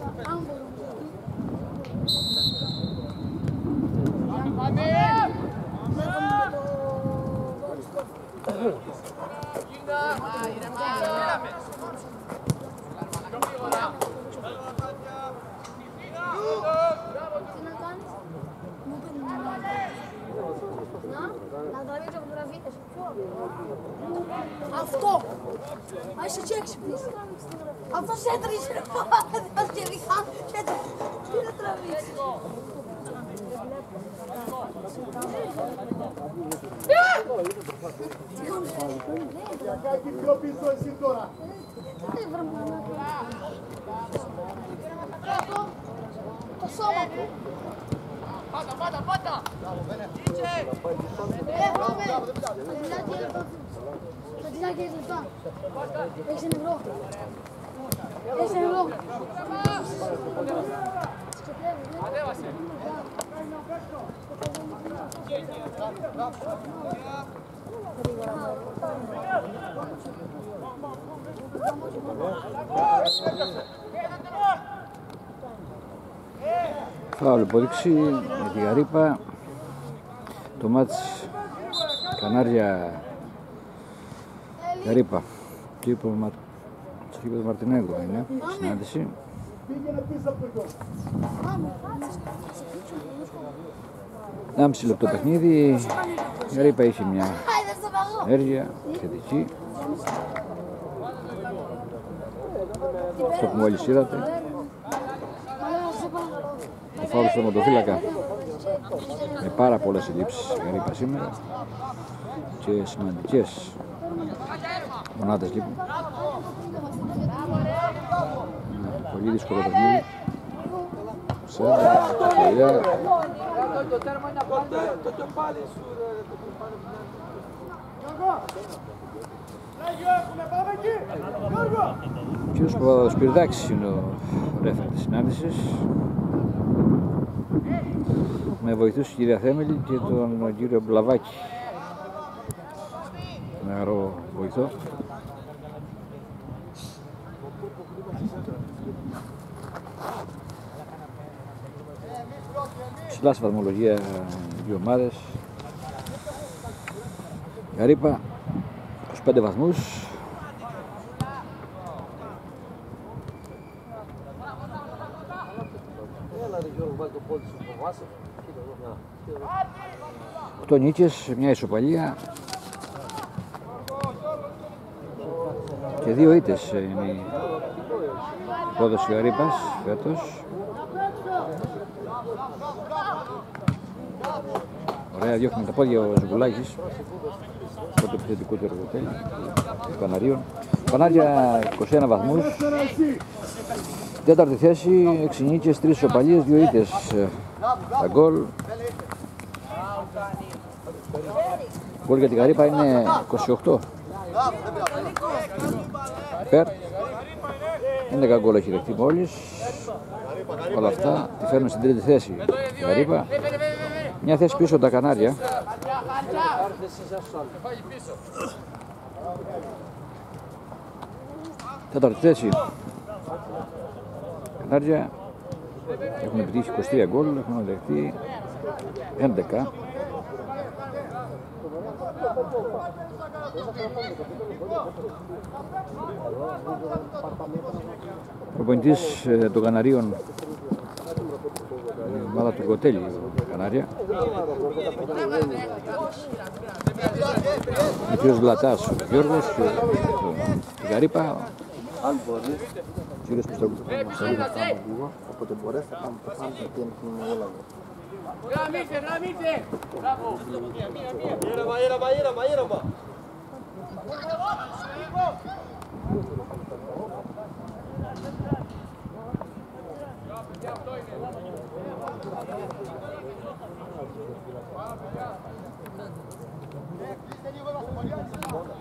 Bravo! Αυτό. Α, είσαι και έξυπνης. Αυτός έτρεχε ρε πάντα και δικά και τι να τραβήξεις. Κάτι πιο πίσω εσύ τώρα. Το σώμα του. Πάτα, πάτα, πάτα! Ε, πάμε. Σαντιλάκι έχει λεπτά. Έχεις ένα ευρώ. Έχεις ένα ευρώ. Ανέβασε! Φάουλ υπόδειξη για τη Γαρύπα. Το μάτς Κανάρια Γαρύπα. Και είπε ο Μα... στο γήπεδο Μαρτινέγκο είναι η συνάντηση. Πήγαινε πίσω από το γιο. 1,5 λεπτό παιχνίδι. Η Γαρύπα είχε μια Άιδε στο παγό. ενέργεια θετική. Αυτό που μόλις είδατε. Ωραία, σε παρακαλώ. Το φάουλ στο μοτοφύλακα. Με πάρα πολλές ελλείψεις η Γαρύπα σήμερα. Και σημαντικές μονάδες λοιπόν. Ένα Πολύ δύσκολο παιχνίδι. Σέρβα, ευκαιρία. Το τέρμα είναι απάντα, το το πάλι σου ρε, το το πάλι Ο κύριος Παπαδοσπυρδάκης είναι ο ρέφερ της συνάντησης. Με βοηθούσε η κυρία Θέμελη και τον κύριο Μπλαβάκη. Νεαρό βοηθό. Ψηλά στη βαθμολογία οι δύο ομάδες. Γαρύπα 25 βαθμούς. Οκτώ νίκες, μια ισοπαλία και δύο ήττες είναι η πρόδοση Γαρύπας φέτος. Ωραία, διώχνει τα πόδια ο Ζουγκουλάκης πρώτο επιθετικό του εργοτέλη των Καναρίων. Κανάρια 21 βαθμούς, τέταρτη θέση, 6 νίκες, 3 ισοπαλίες, 2 ήττες. Ε, Τα γκολ. Γκολ για την Καρύπα είναι 28. Περ. 11 γκολ έχει δεχτεί μόλις. Όλα αυτά τη φέρνουν στην τρίτη θέση. Η Καρύπα. Μια θέση πίσω από τα Κανάρια. Τέταρτη θέση. Κανάρια έχουν επιτύχει 23 γκολ, έχουν δεχτεί 11. Προπονητής ε, των Καναρίων η ομάδα του Κοτέλη, Κανάρια. Ο κ. Βλατάς, ο Γιώργος και η Γαρύπα, Αν μπορεί, ο κ. Πιστόγλου. λίγο, όποτε μπορέσει θα κάνουμε το πάνω και είναι όλα εδώ. Γραμμίστε, γραμμίστε! Μπράβο! Ήρεμα, ήρεμα, ήρεμα, ήρεμα. Я не выросла, я не выросла.